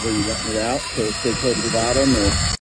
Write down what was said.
where you let it out? So it stay close to the bottom or